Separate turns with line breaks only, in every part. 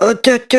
어쭈 쭈.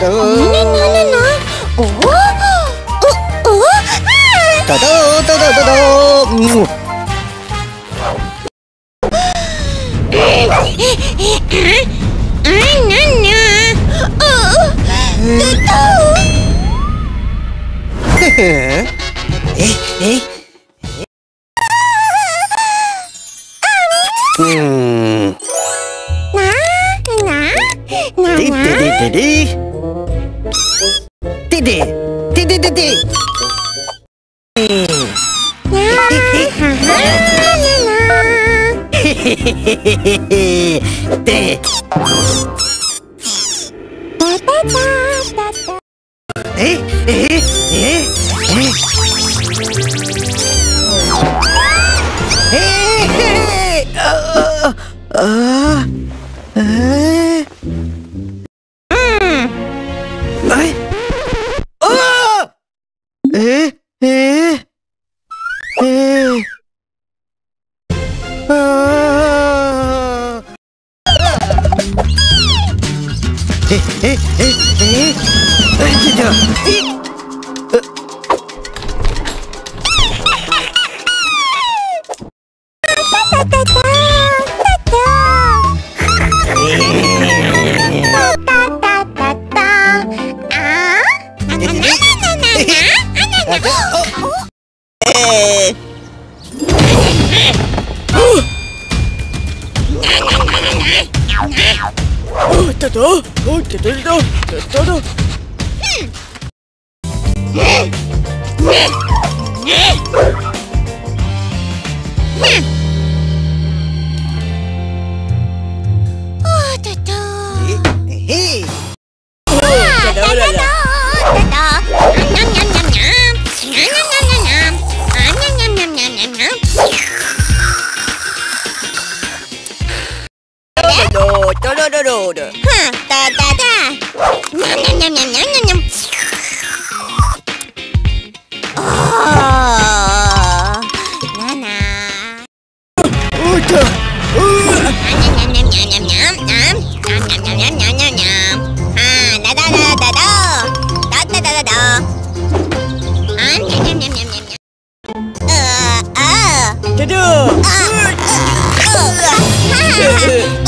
どーね
ねねねおおおお
ドドードドドドーうんええうん。な
あなあなあ。ででで
でで。Tidi. Tidi Tidi. Hehehehe.
Yeah!
da da da.
Ha, da da da. Nham nham nham nham nham nham nham. Oh, na na.
Ôi trời.
Nham nham nham nham nham nham nham nham nham nham nham nham nham. Ha, da da da da da. Da da da da da. Nham nham nham nham nham. Ờ, ờ.
Da da. Ờ.
Ha ha ha.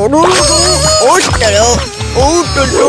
ओ
टलो
ओ टलो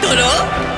Toro?